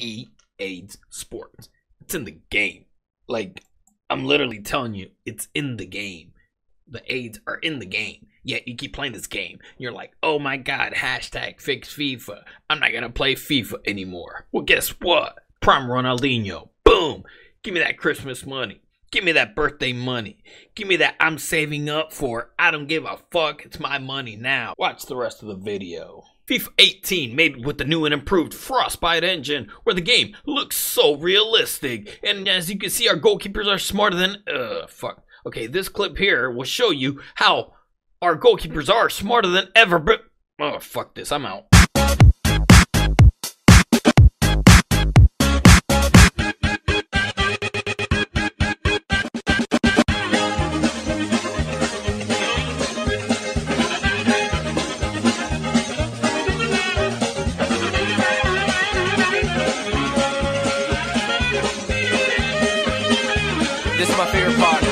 E AIDS Sports. It's in the game. Like, I'm literally telling you, it's in the game. The AIDS are in the game. Yet you keep playing this game. You're like, oh my god, hashtag fix FIFA. I'm not gonna play FIFA anymore. Well, guess what? Prime Ronaldinho. Boom! Give me that Christmas money. Give me that birthday money. Give me that I'm saving up for. I don't give a fuck. It's my money now. Watch the rest of the video. FIFA 18 made with the new and improved Frostbite engine, where the game looks so realistic. And as you can see, our goalkeepers are smarter than. Uh, fuck. Okay, this clip here will show you how our goalkeepers are smarter than ever. But. Oh, fuck this. I'm out. Is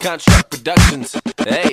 It's Construct Productions. Hey.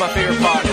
my favorite part